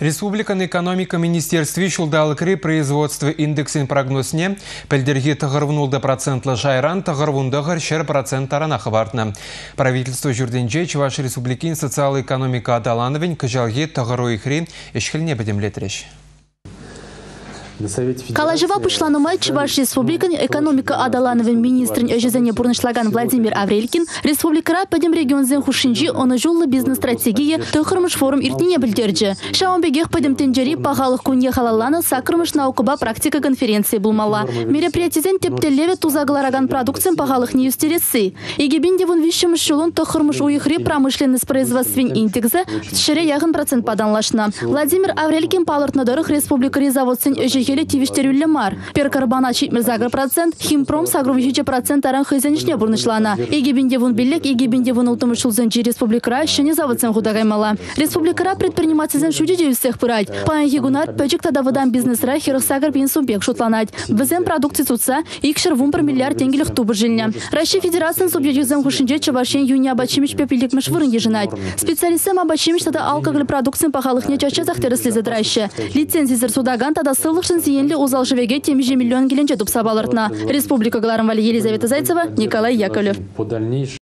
Республикан экономика министерстве шулдалыкры производство индексин прогнозне пәлдерге тығырвынулды процентлы жайран тығырвындығыр шер процент тарана. Правительство жүрденже Чуваш Республикин социал-экономика адалановын күжалге тығыру ихри ешкіліне бідемлетіреш. Калажева пушланымай Чуваш Республикан экономика адалановын министрін өжізіне бұрнышлаган Владимир Аврелькин республикара пәдем регионзен хушинжи оны жолы бизнес стратегия тұқырмыш форум иртіне білдерді. Шауынбегех пәдем тенджери пағалық күнге халаланы сақырмыш наукыба практика конференции бұлмала. Мероприятизен тептелеве тузаглараган продукциям пағалық не юстересы. Егебен девун вишіміш жолын тұқырмыш уйхри промышленность производствен индексы шере яғын процент паданлашна. Владимир Аврелькин палыртнадырық республика заводсын өжі хеле тивиштерюлле мар. Перкарбана читмерзагр процент, химпром сагрувичиче процент аран хызенишне бурнышлана. Егебинде вун биллек, егебинде вун ултымышулзенчи республикара шыне заводсен худагаймала. Республикара предпринимательзен шудиде үстех пырать. Паян хигунар пөчік тадавыдан бизнесра хирықсагр бин сумбек шутланать. Бізен продукция цуца, икшер вун миллиард тенгелік тубы жилня. Россия Федерациян субъективзен хушинче чавашен юни абачимиш пепиликмеш вырын ежинать. Специалистам абачимиш тада алкоголь продукциян пахалыхне чача захтересли задрайще. Лицензизер судаган тада сылық Ушын зиенлі узал живеге темже миллион келенче тупса балыртна. Республика Гларым Елизавета Зайцева, Николай Яковлев.